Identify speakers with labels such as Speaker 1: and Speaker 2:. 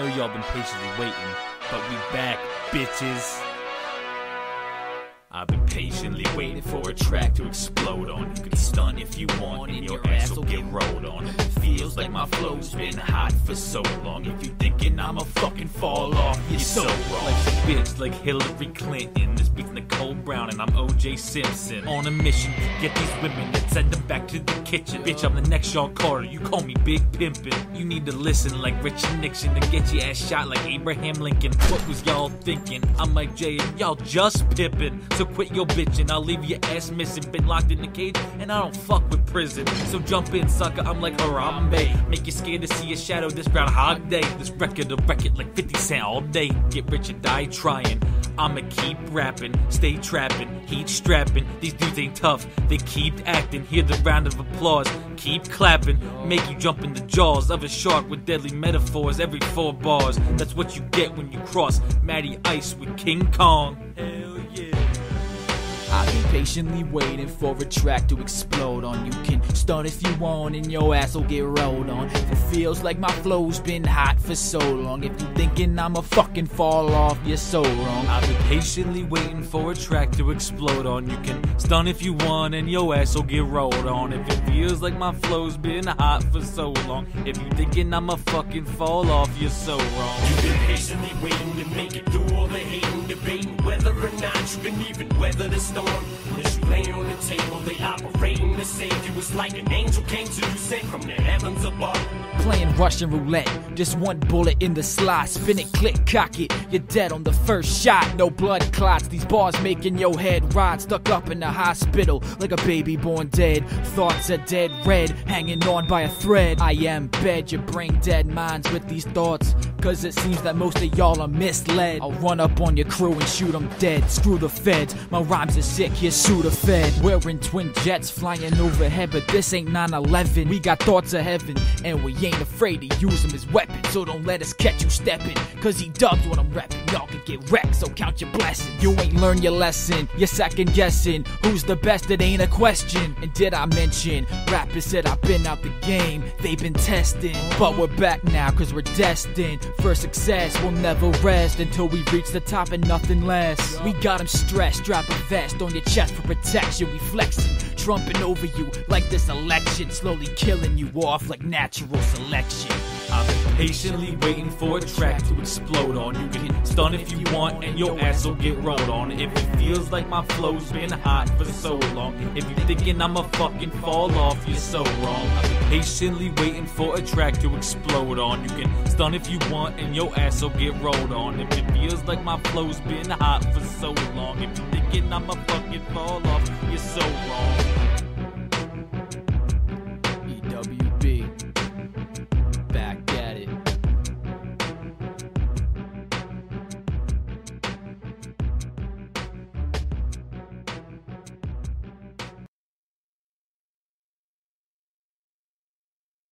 Speaker 1: know y'all been patiently waiting, but we back, bitches. I've been patiently waiting for a track to explode on. You can stun if you want, and your ass will get rolled on. It feels like my flow's been hot for so long. If you thinking I'ma fucking fall off, you're so bitch like Hillary Clinton. This beats Nicole Brown, and I'm OJ Simpson. On a mission to get these women and send them back to the kitchen. Bitch, I'm the next Shawn Carter. You call me Big Pimpin'. You need to listen like Richard Nixon to get your ass shot like Abraham Lincoln. What was y'all thinking? I'm Mike J, and y'all just Pippen. So quit your bitchin', I'll leave your ass missing. Been locked in the cage, and I don't fuck with prison. So jump in, sucker, I'm like Harambe. Make you scared to see a shadow this Groundhog Day. This record, a record like 50 Cent all day. Get rich or die trying. I'ma keep rapping, stay trapping, heat strapping. These dudes ain't tough, they keep acting. Hear the round of applause, keep clapping. Make you jump in the jaws of a shark with deadly metaphors every four bars. That's what you get when you cross Matty Ice with King Kong. Hell yeah.
Speaker 2: I've been patiently waiting for a track to explode on. You can start if you want, and your ass will get rolled on. If it feels like my flow's been hot for so long, if you thinking I'ma fucking fall off, you're so wrong.
Speaker 1: I've been patiently waiting for a track to explode on. You can stun if you want, and your ass will get rolled on. If it feels like my flow's been hot for so long, if you thinking I'ma fucking fall off, you're so wrong.
Speaker 3: You've been patiently waiting to make it through all the hating, debating whether or not you can even weather the storm. As you lay on the table, they operating to save you. It's like an angel came to you, sent from the heavens above.
Speaker 2: Playing Russian roulette, just one bullet in the slot. Spin it, click, cock it. You're dead on the first shot. No blood clots. These bars making your head rot. Stuck up in the hospital like a baby born dead. Thoughts are dead red, hanging on by a thread. I am bed, your brain dead minds with these thoughts. Cause it seems that most of y'all are misled. I'll run up on your crew and shoot 'em dead. Screw the feds, my rhymes are sick, here shoot a fed. Wearing twin jets flying overhead, but this ain't 9 11. We got thoughts of heaven, and we ain't afraid to use them as weapons. So don't let us catch you stepping, cause he dubs what I'm repping. Y'all can get wrecked, so count your blessings. You ain't learned your lesson, you're second guessing. Who's the best? It ain't a question. And did I mention? Rappers said I've been out the game, they've been testing. But we're back now, cause we're destined for success. We'll never rest until we reach the top and nothing less. We got 'em stressed, strap a vest on your chest for protection. We flexing, trumping over you like this election, slowly killing you off like natural selection.
Speaker 1: I've been patiently waiting for a track to explode on. You can stun if you want, and your ass will get rolled on. If it feels like my flow's been hot for so long, if you're thinking I'ma fucking fall off, you're so wrong. I've been patiently waiting for a track to explode on. You can stun if you want, and your ass will get rolled on. If it feels like my flow's been hot for so long, if you're thinking I'ma fucking fall off, you're so wrong.